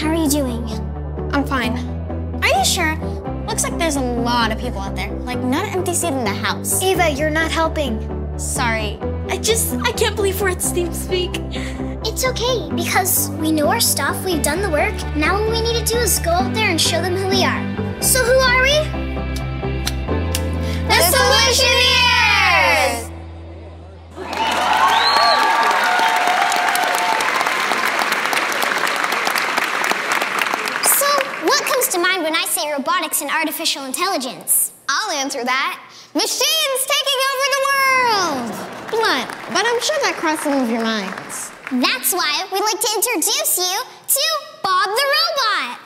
How are you doing? I'm fine. Are you sure? Looks like there's a lot of people out there. Like, not an empty seat in the house. Ava, you're not helping. Sorry. I just, I can't believe we're at Steam Speak. It's okay, because we know our stuff, we've done the work. Now all we need to do is go out there and show them who we are. So who are we? The, the Solutioneers! Robotics and artificial intelligence? I'll answer that. Machines taking over the world! Blunt, but I'm sure that crossed some of your minds. That's why we'd like to introduce you to Bob the Robot.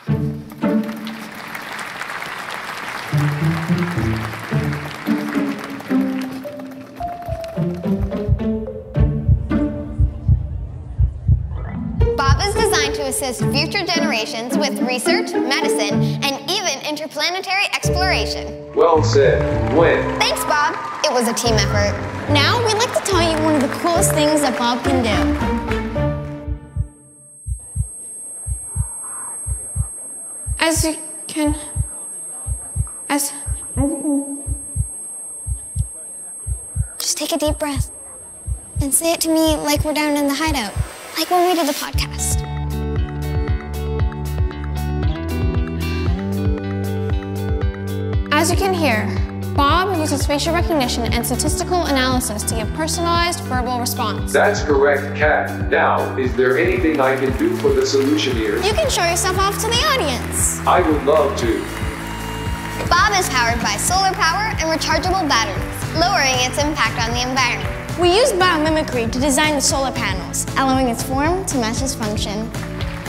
Assist future generations with research, medicine, and even interplanetary exploration. Well said. Gwen? Thanks, Bob. It was a team effort. Now, we'd like to tell you one of the coolest things that Bob can do. As you can. As. As you can... Just take a deep breath and say it to me like we're down in the hideout, like when we did the podcast. As you can hear, Bob uses facial recognition and statistical analysis to give personalized verbal response. That's correct, Kat. Now, is there anything I can do for the Solutioneers? You can show yourself off to the audience. I would love to. Bob is powered by solar power and rechargeable batteries, lowering its impact on the environment. We use biomimicry to design the solar panels, allowing its form to match its function.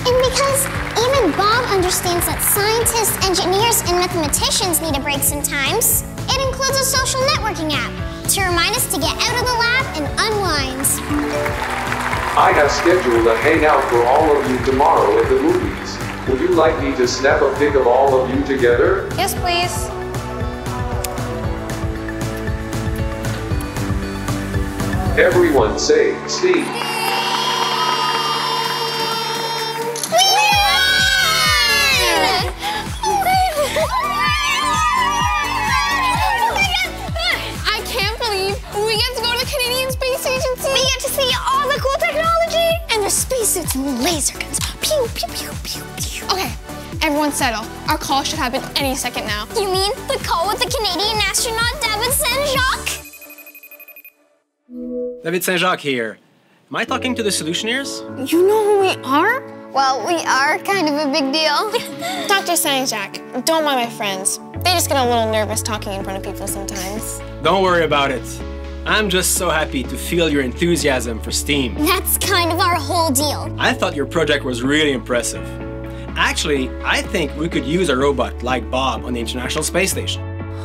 And because even Bob understands that scientists, engineers, and mathematicians need a break sometimes, it includes a social networking app to remind us to get out of the lab and unwind. I have scheduled a hangout for all of you tomorrow at the movies. Would you like me to snap a pic of all of you together? Yes, please. Everyone say, Steve. Laser guns. Pew, pew, pew, pew, pew. Okay, everyone settle. Our call should happen any second now. You mean the call with the Canadian astronaut David Saint-Jacques? David Saint Jacques here. Am I talking to the Solutioneers? You know who we are? Well, we are kind of a big deal. Dr. Saint Jacques, don't mind my friends. They just get a little nervous talking in front of people sometimes. Don't worry about it. I'm just so happy to feel your enthusiasm for STEAM. That's kind of our whole deal. I thought your project was really impressive. Actually, I think we could use a robot like Bob on the International Space Station.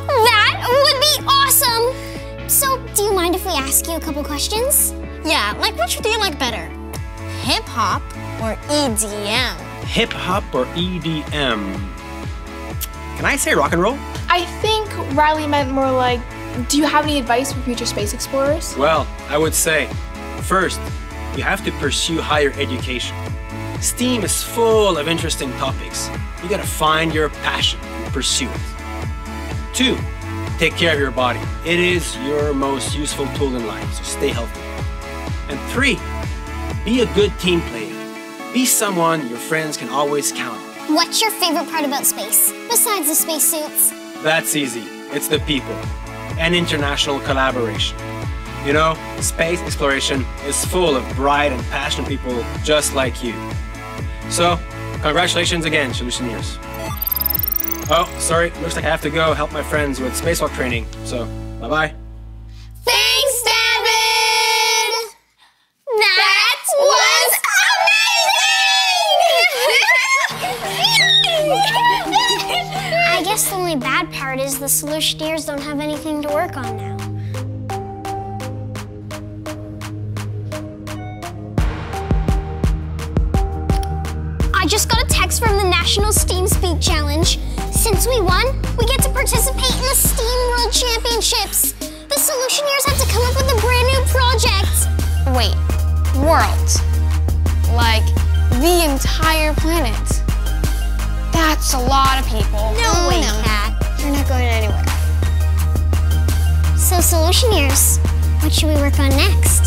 That would be awesome! So, do you mind if we ask you a couple questions? Yeah, like which do you like better? Hip hop or EDM? Hip hop or EDM? Can I say rock and roll? I think Riley meant more like, do you have any advice for future space explorers? Well, I would say, first, you have to pursue higher education. STEAM is full of interesting topics. You gotta find your passion and pursue it. Two, take care of your body. It is your most useful tool in life, so stay healthy. And three, be a good team player. Be someone your friends can always count on. What's your favorite part about space, besides the spacesuits? That's easy. It's the people and international collaboration. You know, space exploration is full of bright and passionate people just like you. So, congratulations again, Solutioneers. Oh, sorry, looks like I have to go help my friends with spacewalk training. So, bye bye Solutioneers don't have anything to work on now. I just got a text from the National Steam Speak Challenge. Since we won, we get to participate in the Steam World Championships. The Solutioneers have to come up with a brand new project. Wait, world. Like the entire planet. That's a lot of people. No Oh, way, no. You're not going anywhere. So, Solutioneers, what should we work on next?